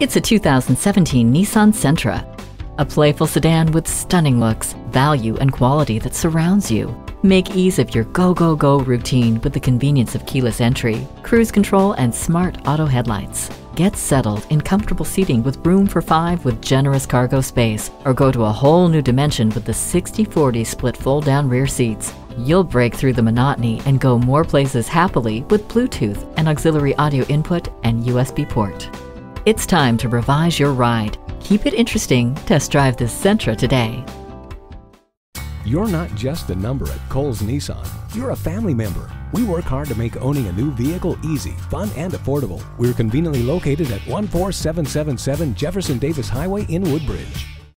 It's a 2017 Nissan Sentra. A playful sedan with stunning looks, value, and quality that surrounds you. Make ease of your go, go, go routine with the convenience of keyless entry, cruise control, and smart auto headlights. Get settled in comfortable seating with room for five with generous cargo space, or go to a whole new dimension with the 60-40 split fold-down rear seats. You'll break through the monotony and go more places happily with Bluetooth and auxiliary audio input and USB port. It's time to revise your ride. Keep it interesting. Test drive this Sentra today. You're not just a number at Cowles Nissan. You're a family member. We work hard to make owning a new vehicle easy, fun, and affordable. We're conveniently located at 14777 Jefferson Davis Highway in Woodbridge.